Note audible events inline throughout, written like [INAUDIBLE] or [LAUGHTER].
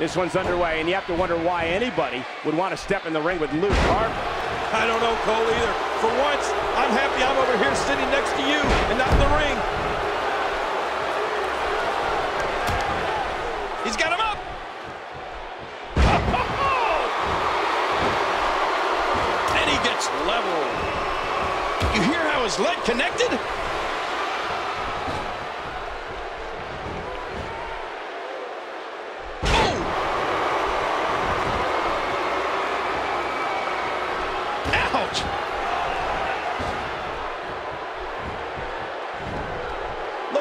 This one's underway, and you have to wonder why anybody would want to step in the ring with Luke Harper. I don't know, Cole, either. For once, I'm happy I'm over here sitting next to you and not in the ring. He's got him up. [LAUGHS] and he gets leveled. You hear how his leg connected?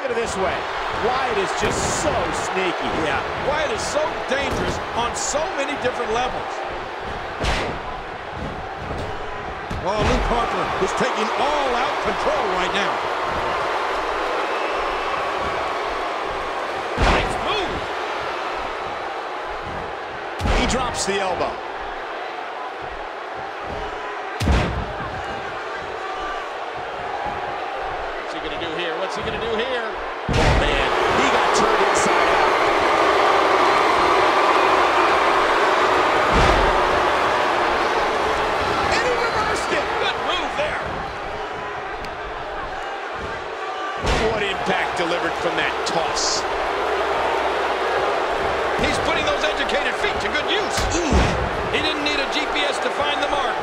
Look at it this way. Wyatt is just so sneaky. Yeah, Wyatt is so dangerous on so many different levels. Oh, Luke Harper is taking all-out control right now. Nice move. He drops the elbow. Use. He didn't need a GPS to find the mark.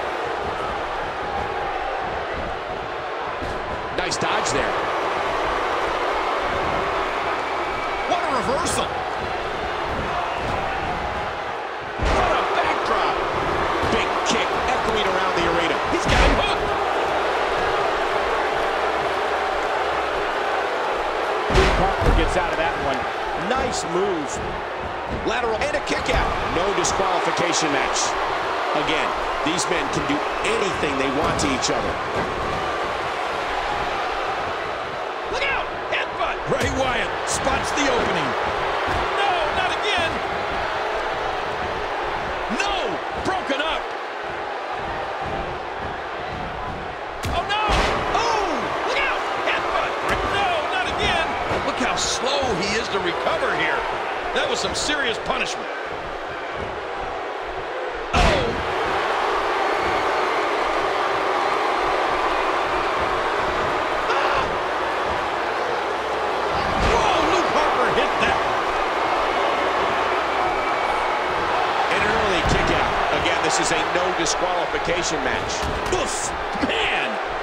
Nice dodge there. What a reversal. What a backdrop. Big kick echoing around the arena. He's got him hooked. Parker gets out of that one. Nice move. Lateral and a kick out. No disqualification match. Again, these men can do anything they want to each other. Look out! Headbutt! Bray Wyatt spots the opening. No, not again! No! Broken up! Oh, no! Oh! Look out! Headbutt! No, not again! Look how slow he is to recover here. That was some serious punishment. Oh! Whoa, Luke Harper hit that an early kick. Again, this is a no disqualification match. Oof, man!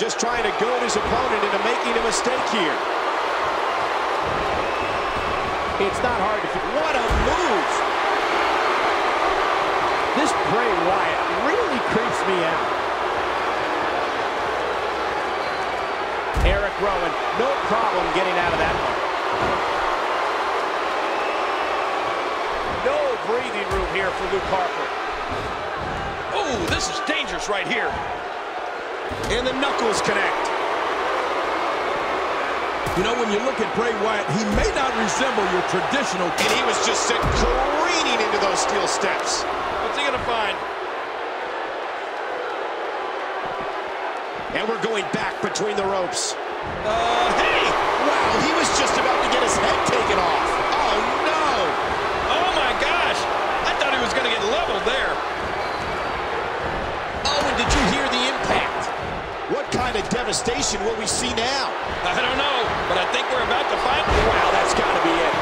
Just trying to goad his opponent into making a mistake here. It's not hard to... What a move! This Bray Wyatt really creeps me out. Eric Rowan, no problem getting out of that one. No breathing room here for Luke Harper. Oh, this is dangerous right here. And the knuckles connect. You know, when you look at Bray Wyatt, he may not resemble your traditional... And he was just sent careening into those steel steps. What's he gonna find? And we're going back between the ropes. Uh, hey! Wow, he was just about to get his head taken off. Of devastation will we see now? I don't know, but I think we're about to find... Wow, that's got to be it.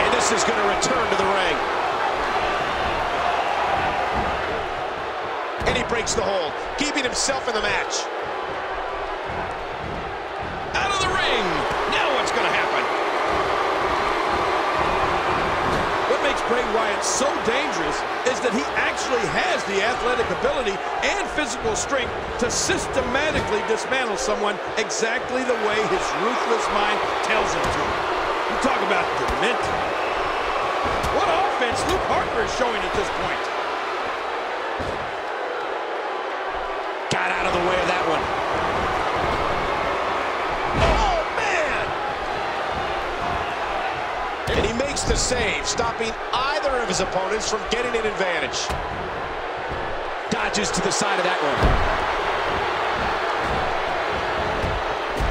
And this is going to return to the ring. And he breaks the hold, keeping himself in the match. Out of the ring! Now what's gonna happen? Bray Wyatt so dangerous is that he actually has the athletic ability and physical strength to systematically dismantle someone exactly the way his ruthless mind tells him to. You talk about demented. What offense Luke Harper is showing at this point. Got out of the way of that And he makes the save, stopping either of his opponents from getting an advantage. Dodges to the side of that one.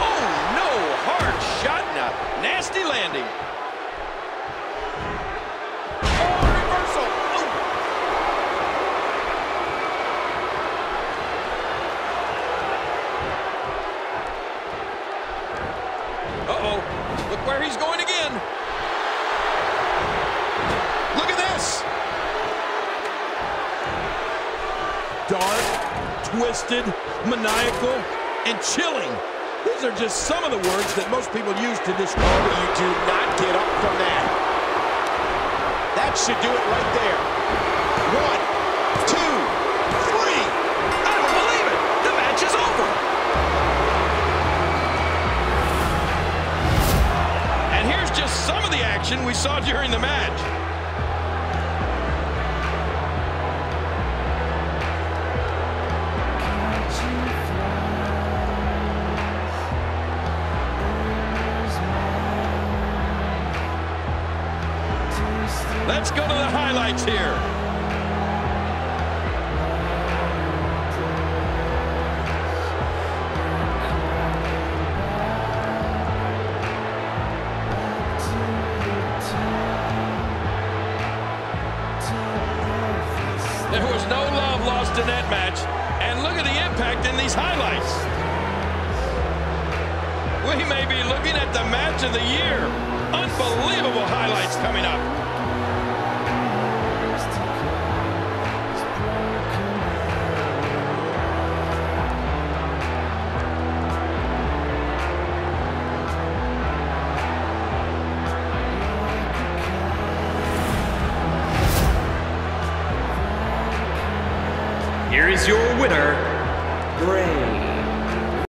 Oh, no! Hard shot and a nasty landing. Oh, oh. Uh-oh. Look where he's going. Twisted, maniacal, and chilling. These are just some of the words that most people use to describe it. You do not get up from that. That should do it right there. One, two, three. I don't believe it. The match is over. And here's just some of the action we saw during the match. Go to the highlights here. There was no love lost in that match. And look at the impact in these highlights. We may be looking at the match of the year. Unbelievable highlights coming up. Your winner,